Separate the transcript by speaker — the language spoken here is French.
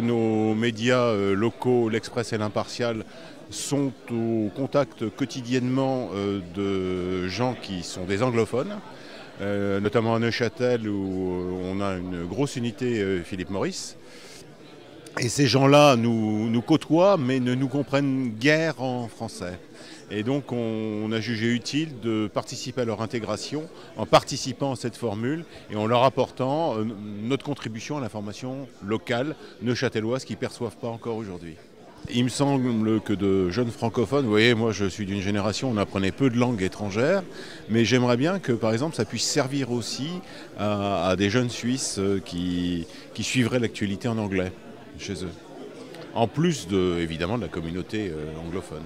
Speaker 1: Nos médias euh, locaux, l'Express et l'Impartial, sont au contact quotidiennement euh, de gens qui sont des anglophones, euh, notamment à Neuchâtel où on a une grosse unité Philippe Maurice. Et ces gens-là nous, nous, côtoient mais ne nous comprennent guère en français. Et donc on, a jugé utile de participer à leur intégration en participant à cette formule et en leur apportant euh, notre contribution à l'information locale neuchâteloise qu'ils ne perçoivent pas encore aujourd'hui. Il me semble que de jeunes francophones, vous voyez, moi je suis d'une génération où on apprenait peu de langues étrangères, mais j'aimerais bien que par exemple ça puisse servir aussi à, des jeunes Suisses euh, qui, qui suivraient l'actualité en anglais chez eux. En plus de, évidemment de la communauté euh, anglophone.